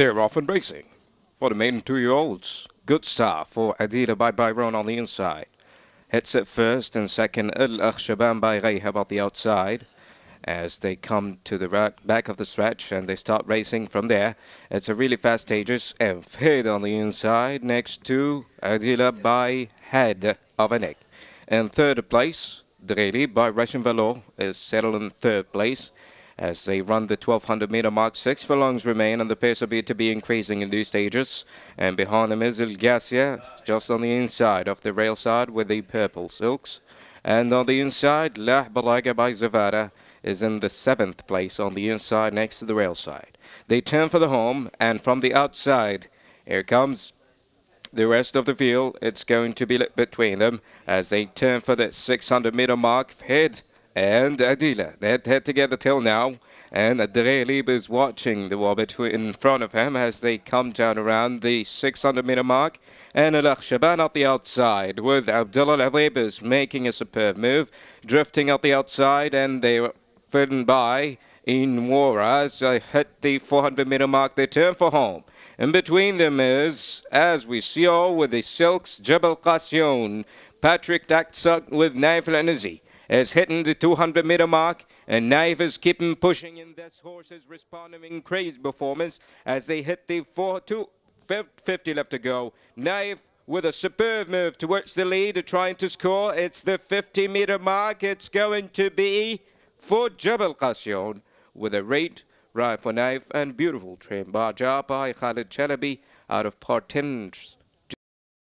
They're off and racing. For the maiden two-year-olds, good start for Adila by Byron on the inside. Hits it first and second Al Akhshaban by Rayhab on the outside. As they come to the back of the stretch and they start racing from there. It's a really fast stages and fade on the inside next to Adila by Head of a Neck. In third place, Dreli by Russian Valor is settled in third place as they run the 1200 meter mark. Six furlongs remain, and the pace appear to be increasing in these stages. And behind them is El Garcia, just on the inside of the rail side with the purple silks. And on the inside, La Balaga by Zavada is in the seventh place on the inside next to the rail side. They turn for the home, and from the outside, here comes the rest of the field. It's going to be lit between them as they turn for the 600 meter mark. Head and uh, Adila. They had head together till now. And uh, Adrelib is watching the Wobbit in front of him as they come down around the 600 meter mark. And Al Shaban at the outside with Abdullah Labib is making a superb move, drifting out the outside, and they were ridden by in Wara as they hit the 400 meter mark. They turn for home. In between them is, as we see all with the Silks, Jebel Qasion, Patrick Daksak with Naif Lanizi is hitting the 200 meter mark. And Naif is keeping pushing, and this horse is responding in crazy performance as they hit the 4 2 50 left to go. Naif with a superb move towards the lead, trying to score. It's the 50 meter mark. It's going to be for Jebel Qasion with a rate for Naif and beautiful train bar job by Khalid Chalabi out of Partinge.